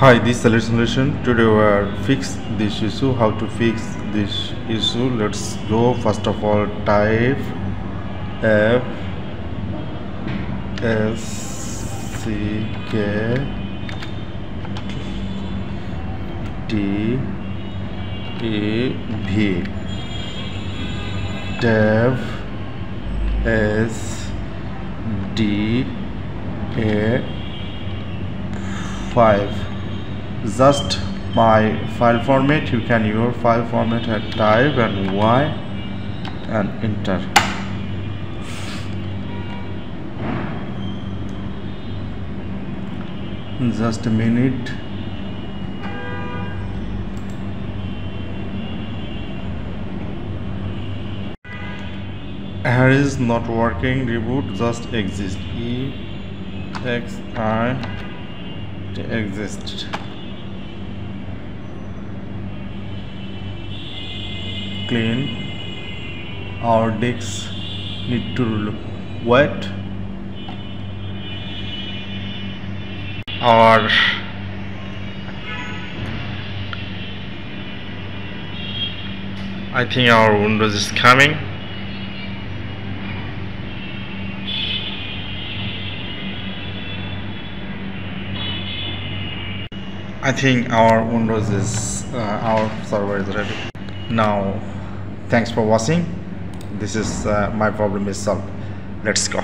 Hi, this is Solution. Today we are fix this issue. How to fix this issue? Let's go. First of all, type F S C K T E V Dev S D A 5 just my file format. You can your file format and type and y and enter. Just a minute. Here is not working. Reboot just exist e x i exist clean. Our disk need to look wet. Our I think our windows is coming. I think our windows is uh, our server is ready. Now thanks for watching. This is uh, my problem is solved. Let's go